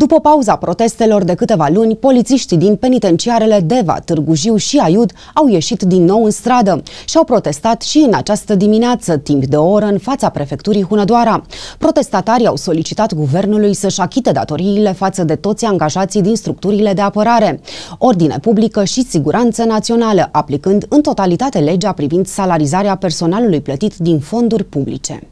După pauza protestelor de câteva luni, polițiștii din penitenciarele Deva, Târgu Jiu și Aiud au ieșit din nou în stradă și au protestat și în această dimineață, timp de o oră, în fața prefecturii Hunedoara. Protestatarii au solicitat guvernului să-și achite datoriile față de toți angajații din structurile de apărare, ordine publică și siguranță națională, aplicând în totalitate legea privind salarizarea personalului plătit din fonduri publice.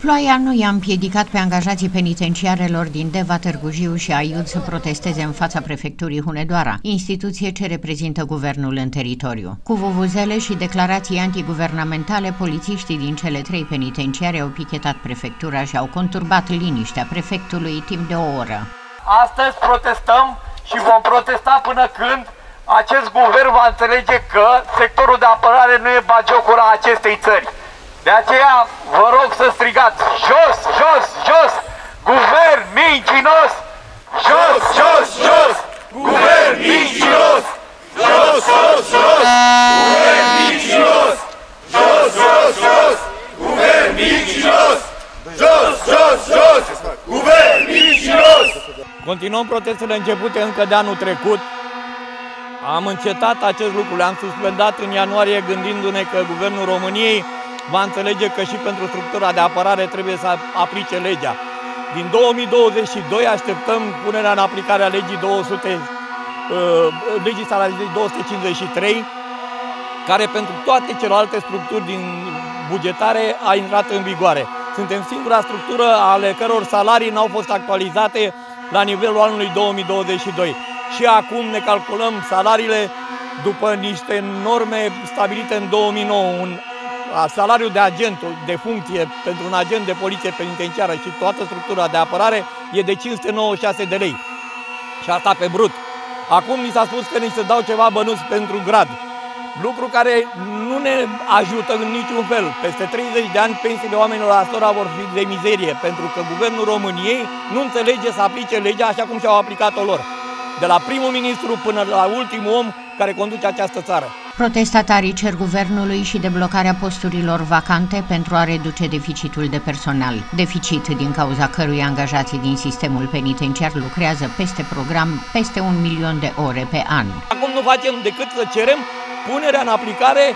Ploaia nu i-a împiedicat pe angajații penitenciarelor din Deva, Târgu Jiu și Aiud să protesteze în fața prefecturii Hunedoara, instituție ce reprezintă guvernul în teritoriu. Cu vuvuzele și declarații antiguvernamentale, polițiștii din cele trei penitenciare au pichetat prefectura și au conturbat liniștea prefectului timp de o oră. Astăzi protestăm și vom protesta până când acest guvern va înțelege că sectorul de apărare nu e bagiocura acestei țări. De aceea vă rog să strigați jos, jos, jos, guvern mincinos, jos, jos, jos, guvern mincinos, jos, jos, jos, guvern mincinos, jos, jos, jos, guvern mincinos, jos, jos, jos, guvern mincinos. Continuăm protestele începute încă de anul trecut. Am încetat acest lucru, le-am suspendat în ianuarie gândindu-ne că Guvernul României va înțelege că și pentru structura de apărare trebuie să aplice legea. Din 2022 așteptăm punerea în aplicare a legii 200, uh, legii salariului 253, care pentru toate celelalte structuri din bugetare a intrat în vigoare. Suntem singura structură ale căror salarii n-au fost actualizate la nivelul anului 2022. Și acum ne calculăm salariile după niște norme stabilite în 2009, un salariul de agent, de funcție pentru un agent de poliție penitenciară și toată structura de apărare e de 596 de lei. Și asta pe brut. Acum mi s-a spus că ni se dau ceva bănuți pentru grad. Lucru care nu ne ajută în niciun fel. Peste 30 de ani pensiile oamenilor astora vor fi de mizerie, pentru că guvernul României nu înțelege să aplice legea așa cum și-au aplicat-o lor. De la primul ministru până la ultimul om care conduce această țară. Protestatarii cer guvernului și deblocarea posturilor vacante pentru a reduce deficitul de personal, deficit din cauza căruia angajații din sistemul penitenciar lucrează peste program peste un milion de ore pe an. Acum nu facem decât să cerem punerea în aplicare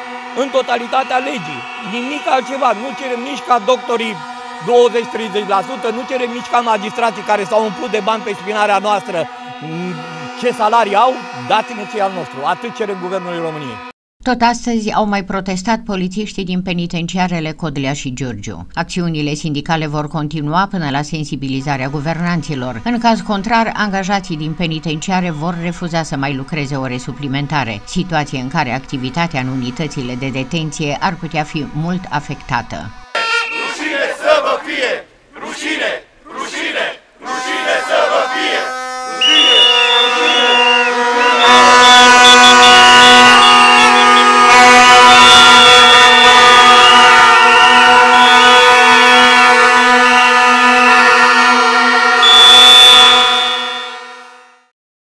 în totalitatea legii. Nimic altceva. Nu cerem nici ca doctorii 20-30%, nu cerem nici ca magistrații care s-au umplut de bani pe spinarea noastră ce salarii au, dați-ne ce al nostru. Atât cerem Guvernului României. Tot astăzi au mai protestat polițiștii din penitenciarele Codlea și Giurgiu. Acțiunile sindicale vor continua până la sensibilizarea guvernanților. În caz contrar, angajații din penitenciare vor refuza să mai lucreze ore suplimentare, situație în care activitatea în unitățile de detenție ar putea fi mult afectată.